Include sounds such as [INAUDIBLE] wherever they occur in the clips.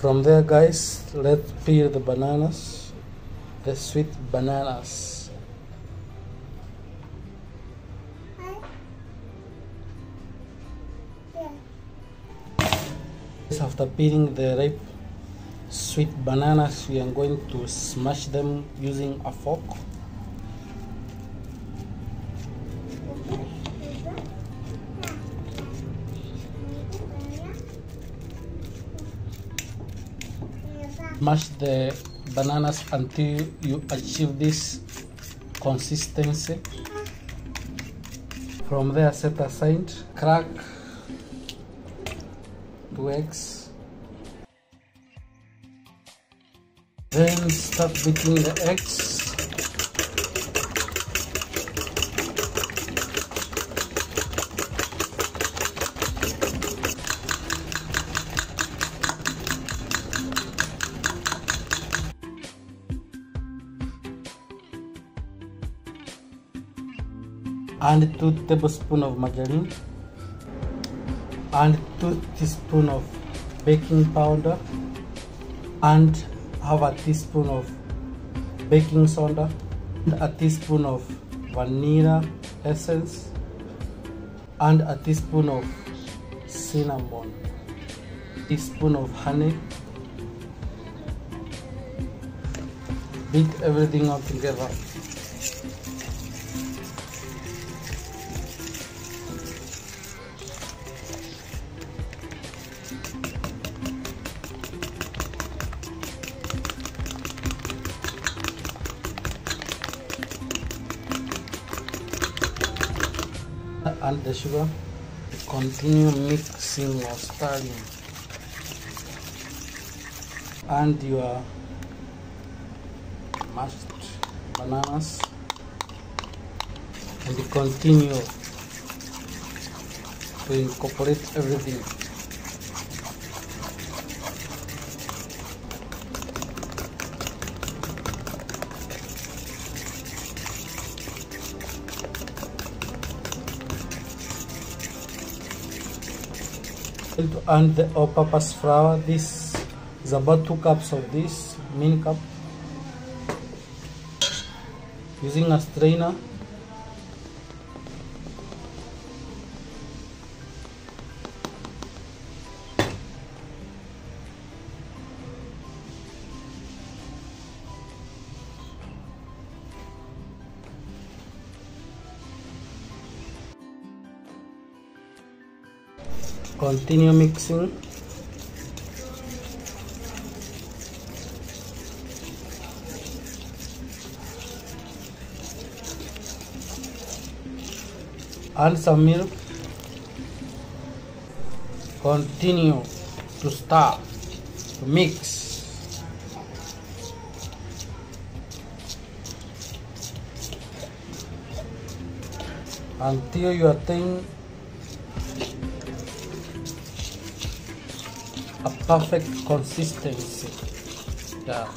from there guys let's peel the bananas the sweet bananas. After peeling the ripe sweet bananas we are going to smash them using a fork mash the bananas until you achieve this consistency. From there set aside crack two eggs. Then start beating the eggs and 2 tablespoon of margarine. And 2 teaspoon of baking powder. And half a teaspoon of baking soda. And a teaspoon of vanilla essence. And a teaspoon of cinnamon. Teaspoon of honey. Beat everything up together add the sugar continue mixing or stirring and your mashed bananas. And continue to incorporate everything add the oh, all-purpose flour this is about two cups of this mini cup. Using a strainer continue mixing. Add some milk continue to stir to mix. Until your thing a perfect consistency. Yeah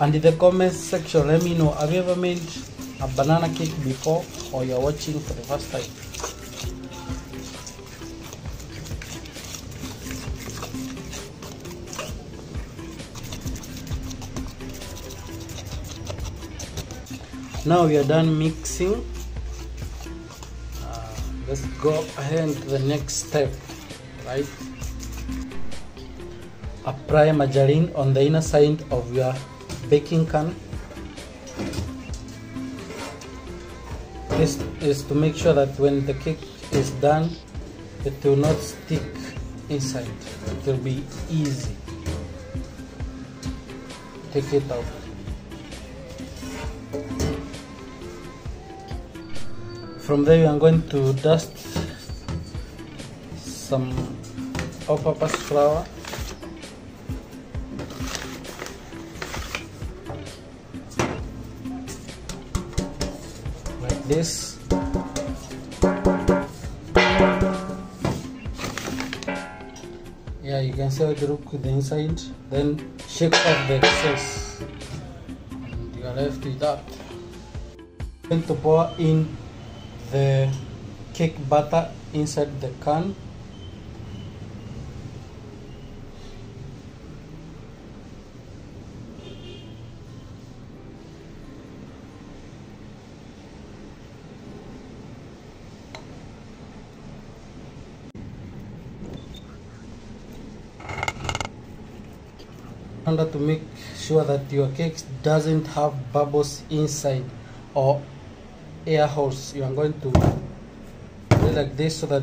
and in the comments section let me know have you ever made a banana cake before or you're watching for the first time? Now we are done mixing. Uh, let's go ahead to the next step right apply margarine on the inner side of your baking can. This is to make sure that when the cake is done it will not stick inside. It will be easy. Take it out from there I'm going to dust some all-purpose flour this. Yeah you can see it look the inside then shake off the excess. And you are left with that. Going to pour in the cake batter inside the can order to make sure that your cake doesn't have bubbles inside or air holes. You are going to do like this so that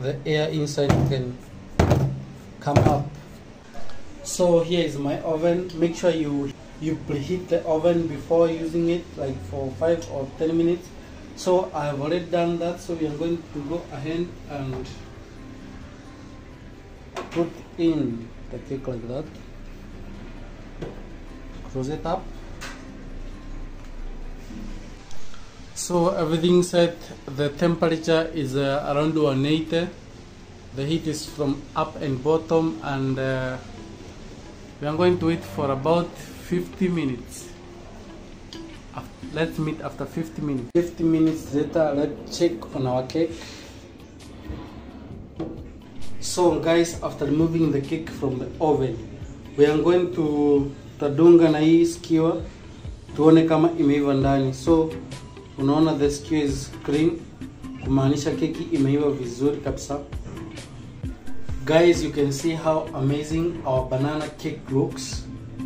the air inside can come up. So here is my oven. Make sure you you preheat the oven before using it like for five or ten minutes. So I have already done that so we are going to go ahead and put in the cake like that close it up. So everything set the temperature is uh, around 180 the heat is from up and bottom and uh, we are going to wait for about 50 minutes. Let's meet after 50 minutes. 50 minutes later let's check on our cake. So guys after removing the cake from the oven we are going to tadunga na hii skewer tuone kama imeiva ndani. So unaona the skewer is cream kumaanisha keki imeiva vizuri kabisa. Guys you can see how amazing our banana cake looks.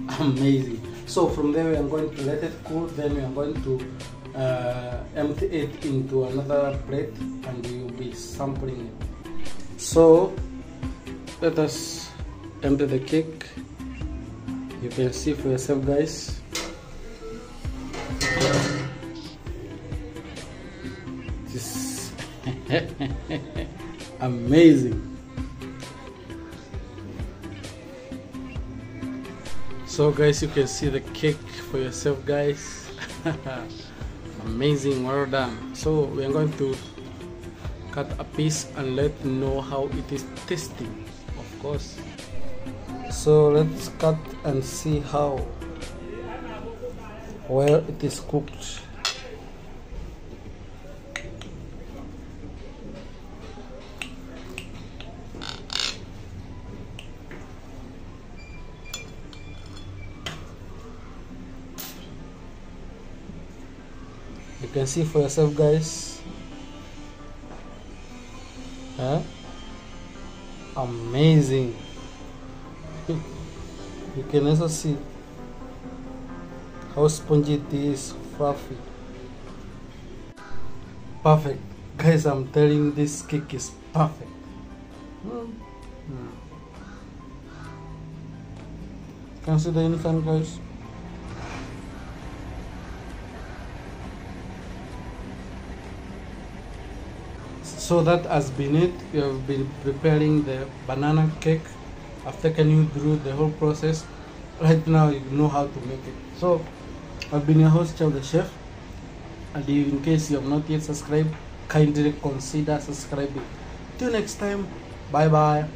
[LAUGHS] Amazing. So from there we are going to let it cool then we are going to uh, empty it into another plate and we will be sampling it. So let us empty the cake you can see for yourself guys. This [LAUGHS] amazing. So guys you can see the cake for yourself guys. [LAUGHS] Amazing well done. So we are going to cut a piece and let know how it is tasting of course so let's cut and see how well it is cooked. You can see for yourself guys. Huh? amazing you can also see how spongy it is fluffy perfect. Guys i'm telling you this cake is perfect. Mm. Mm. can see the infant guys. So that has been it. We have been preparing the banana cake i've taken you through the whole process? Right now you know how to make it. So i've been your host Chao the chef. And in case you have not yet subscribed kindly consider subscribing. Till next time bye bye